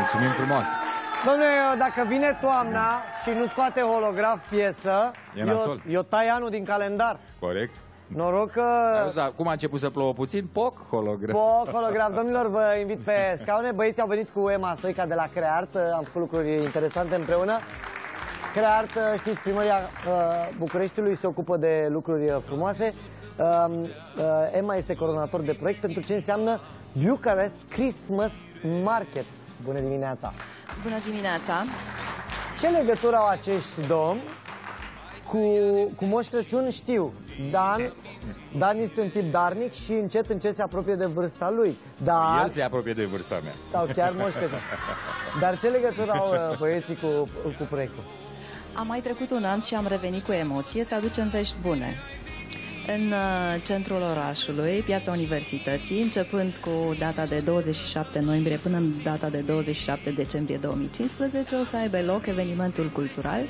Mulțumim frumos! Domnule, dacă vine toamna și nu scoate holograf piesă, E nasol. eu, eu tai anul din calendar. Corect? Noroc că... Da, cum a început să plouă puțin? Poc, holograf. Poc, holograf. Domnilor, vă invit pe scaune. Băieții au venit cu Emma Stoica de la Creart. Am făcut lucruri interesante împreună. Creart, știți, primăria uh, Bucureștiului se ocupă de lucruri uh, frumoase. Uh, uh, Emma este coordonator de proiect pentru ce înseamnă Bucharest Christmas Market. Bună dimineața! Bună dimineața! Ce legătură au acești domni cu, cu Moș Crăciun știu. Dan, Dan este un tip darnic și încet, încet se apropie de vârsta lui. Dar, El se apropie de vârsta mea. sau chiar Moș Crăciun. Dar ce legătură au uh, băieții cu, cu proiectul? Am mai trecut un an și am revenit cu emoție să aducem vești bune. În uh, centrul orașului, piața Universității, începând cu data de 27 noiembrie până în data de 27 decembrie 2015, o să aibă loc evenimentul cultural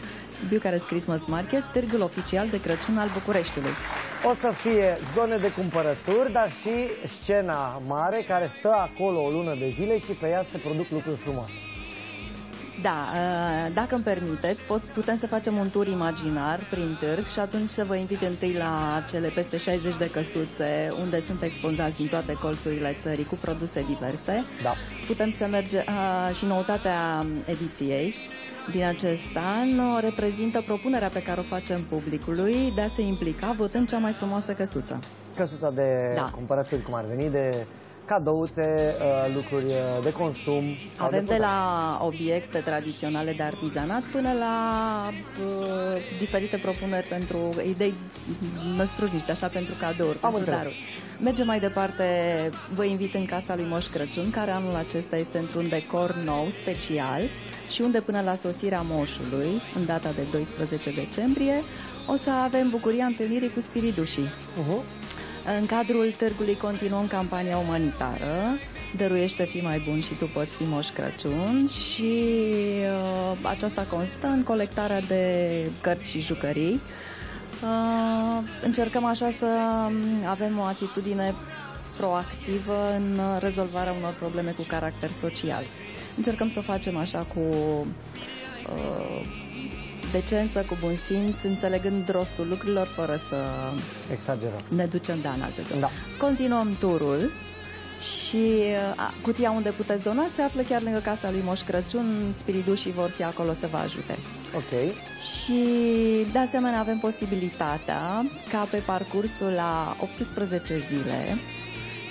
Bucharest Christmas Market, târgul oficial de Crăciun al Bucureștiului. O să fie zone de cumpărături, dar și scena mare care stă acolo o lună de zile și pe ea se produc lucruri frumoase. Da, uh, dacă îmi permiteți, pot, putem să facem un tur imaginar prin târg și atunci să vă invit întâi la cele peste 60 de căsuțe unde sunt expozați din toate colțurile țării cu produse diverse. Da. Putem să mergem uh, și noutatea ediției din acest an o reprezintă propunerea pe care o facem publicului de a se implica votând cea mai frumoasă căsuță. Căsuța de Da. cumpărături, cum ar veni, de cadouțe, uh, lucruri uh, de consum. sau Avem de purtat. la obiecte tradiționale de artizanat până la uh, diferite propuneri pentru idei năstrușnice, așa pentru cadouri, Am pentru înțeles. daruri. Mergem mai departe, vă invit în casa lui Moș Crăciun, care anul acesta este într-un decor nou, special, și unde până la sosirea moșului, în data de 12 decembrie, o să avem bucuria întâlnirii cu spiridușii. Uh-huh. În cadrul târgului continuăm campania umanitară Dăruiește fi mai bun și tu poți fi Moș Crăciun și uh, aceasta constă în colectarea de cărți și jucării. Uh, încercăm așa să um, avem o atitudine proactivă în rezolvarea unor probleme cu caracter social. Încercăm să o facem așa cu uh, decență, cu bun simț, înțelegând rostul lucrurilor fără să Exagerat. ne ducem da, în alte zone. Da. Continuăm turul și a, cutia unde puteți dona se află chiar lângă casa lui Moș Crăciun. Spiridușii vor fi acolo să vă ajute. Ok. Și de asemenea avem posibilitatea ca pe parcursul la 18 zile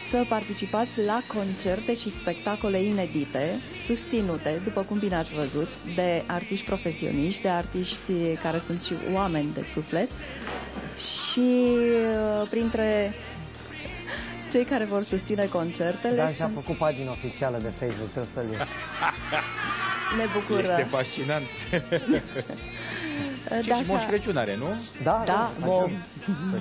să participați la concerte și spectacole inedite, susținute, după cum bine ați văzut, de artiști profesioniști, de artiști care sunt și oameni de suflet și uh, printre cei care vor susține concertele Dan și-a sunt... făcut pagina oficială de Facebook, trebuie să-l iei. ne bucură. Este fascinant. Da, Și așa- Moș Crăciun are, nu? Da, Da, da, mo-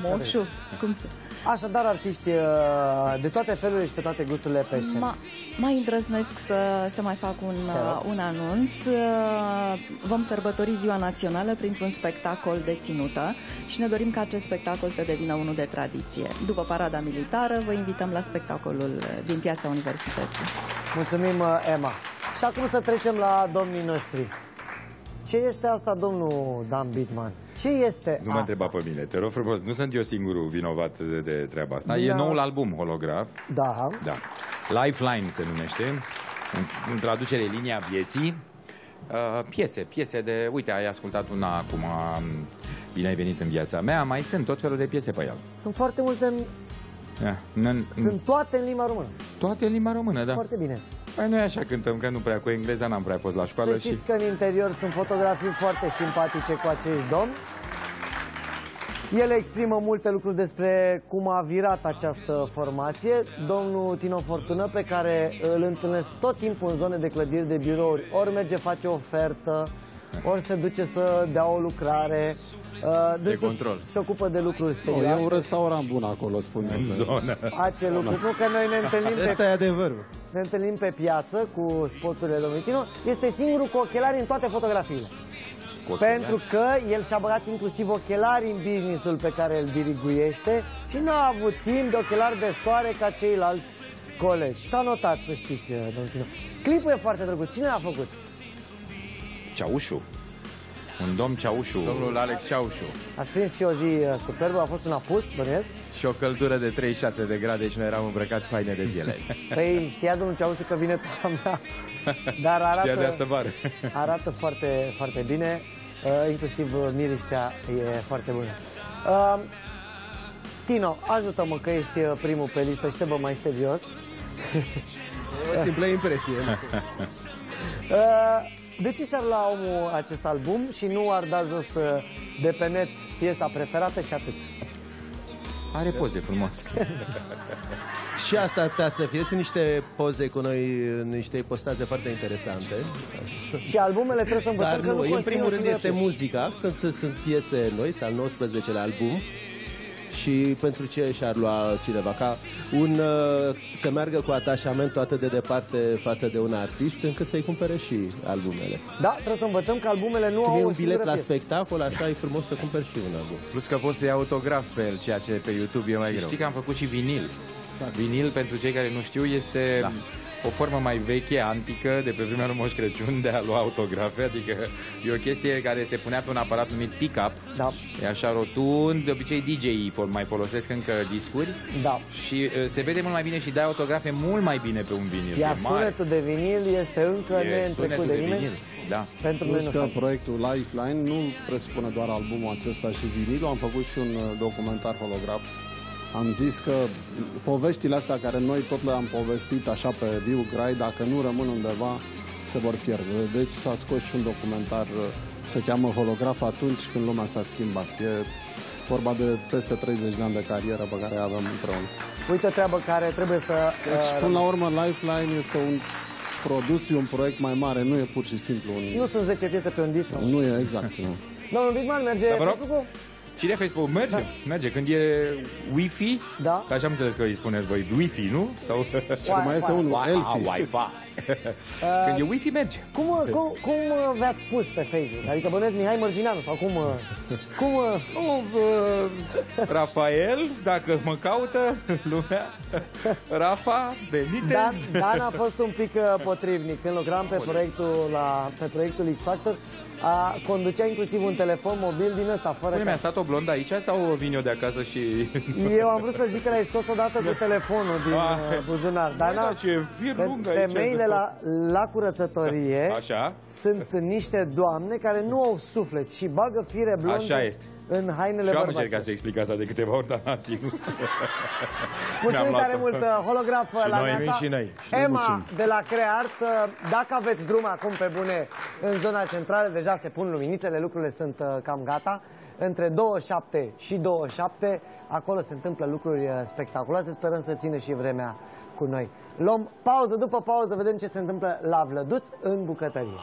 așa. moșu. Cum se... Așadar, artiști uh, de toate felurile și pe toate gusturile pe scenă. Ma, mai îndrăznesc să, să mai fac un, uh, un anunț. Uh, Vom sărbători Ziua Națională printr-un spectacol de ținută și ne dorim ca acest spectacol să devină unul de tradiție. După parada militară, vă invităm la spectacolul uh, din piața Universității. Mulțumim, uh, Emma. Și acum să trecem la domnii noștri. Ce este asta, domnul Dan Bitman? Ce este Nu mă asta? întreba pe mine, te rog frumos. Nu sunt eu singurul vinovat de, de treaba asta. E Da. noul album holograf. Da. Da. Lifeline se numește. În, în traducere linia vieții. Uh, piese, piese de... Uite, ai ascultat una acum. um, Bine ai venit în viața mea. Mai sunt tot felul de piese pe el. Sunt foarte multe, în... Yeah. N- sunt toate în limba română. toate în limba română, da. Foarte bine. Păi noi așa cântăm, că nu prea cu engleza n-am prea fost la școală Să și... știți că în interior sunt fotografii foarte simpatice cu acești domni. Ele exprimă multe lucruri despre cum a virat această formație. Domnul Tino Fortună, pe care îl întâlnesc tot timpul în zone de clădiri de birouri, ori merge, face o ofertă, ori se duce să dea o lucrare. Uh, dânsul control. Se ocupă de lucruri Nu, e serioase. un restaurant bun acolo, spune. În zonă. Acele lucruri. Nu că noi ne întâlnim pe Asta e adevărul. ne întâlnim pe piață cu spoturile domnului Tino, este singurul cu ochelari în toate fotografiile. Pentru că el și-a băgat inclusiv ochelari în businessul pe care îl diriguiește și nu a avut timp de ochelari de soare ca ceilalți colegi. S-a notat, să știți, domnul Tino. Clipul e foarte drăguț. Cine l-a făcut? Ceaușu. Un domn Ceaușu. Domnul Alex Ceaușu. Ați prins și o zi uh, superbă, a fost un apus, bănuiesc. Și o căldură de 36 de grade și noi eram îmbrăcați cu haine de piele. Păi știa domnul Ceaușu că vine toamna, dar Știa de arată, asta vară. arată foarte, foarte bine. Uh, inclusiv uh, miriștea e foarte bună. Uh, Tino, ajută-mă că ești uh, primul pe listă și te vă mai serios. o simplă impresie. Uh, de ce și-ar lua omul acest album și nu ar da jos uh, de pe net piesa preferată și atât? Are poze frumoase. și asta ar putea să fie. Sunt niște poze cu noi, niște postaze foarte interesante. Și albumele trebuie să învățăm Dar că nu, nu în conțin primul o rând singură este piesă. muzica. Sunt, sunt piese noi, sunt al 19-lea album. Și pentru ce și-ar lua cineva? Ca un, uh, să meargă cu atașamentul atât de departe față de un artist, încât să-i cumpere și albumele. Da, trebuie să învățăm că albumele nu Când au e o un bilet singură la piesă. spectacol, așa e frumos să cumperi și un album. Plus că poți să iei autograf pe el, ceea ce pe YouTube e mai greu. Știi că am făcut și vinil. Vinil, pentru cei care nu știu, este Da. O formă mai veche, antică, de pe vremea lui Moș Crăciun, de a lua autografe. Adică e o chestie care se punea pe un aparat numit pick-up. Da, E așa rotund, de obicei DJ-ii fol- mai folosesc încă discuri da. și uh, se vede mult mai bine și dai autografe mult mai bine pe un vinil. Iar e mare. sunetul de vinil este încă E neîntrecut sunetul de de nimeni. vinil. Da. Pentru noi Plus nu că face. proiectul Lifeline nu presupune doar albumul acesta și vinilul, am făcut și un uh, documentar holograf. Am zis că poveștile astea care noi tot le-am povestit așa pe viu grai, dacă nu rămân undeva, se vor pierde. Deci s-a scos și un documentar, uh, se cheamă Holograf atunci când lumea s-a schimbat. E vorba de peste 30 de ani de carieră pe care avem împreună. Uite o treabă care trebuie să... Deci, uh, până la urmă, Lifeline este un produs și un proiect mai mare, nu e pur și simplu un... Nu sunt 10 piese pe un disc. Nu e exact, nu. Domnul Bigman merge Da, vă rog. Facebook-ul? Cine Facebook? Merge, merge. Când e Wi-Fi, Da. că așa am înțeles că îi spuneți voi, Wi-Fi, nu? Sau... Și mai este unul, Wi- Elfi. a, Wi-Fi. Când e Wi-Fi, merge. Cum, cum, cum uh, v-ați spus pe Facebook? Adică bănuiesc Mihai Mărgineanu sau cum... uh, Cum... uh, Nu, uh, Rafael, dacă mă caută lumea, Rafa, Benitez. Dan, Dan a fost un pic uh, potrivnic. Când lucram pe proiectul, la, pe proiectul X Factor, a, conducea inclusiv un telefon mobil din ăsta, fără Păi, mi-a ca... stat o blondă aici sau vin eu de acasă și... Eu am vrut să zic că l-ai scos odată cu telefonul din Ah. uh, buzunar, dar Băi, n-am... dar ce fir Că lung aici. Femeile la, la curățătorie Așa. sunt niște doamne care nu au suflet și bagă fire blonde Așa este. în hainele Și eu am bărbaților. încercat să explic asta de câteva ori, dar n-a ținut. Mulțumim Mi-am tare luat-o. mult, uh, holograf uh, la noi, Neața. și noi. Emma de la Creart, uh, dacă aveți drum acum pe bune în zona centrală, deja se pun luminițele, lucrurile sunt uh, cam gata. Între 27 și 27, acolo se întâmplă lucruri uh, spectaculoase, sperăm să țină și vremea cu noi. Luăm pauză, după pauză vedem ce se întâmplă la Vlăduț în bucătărie.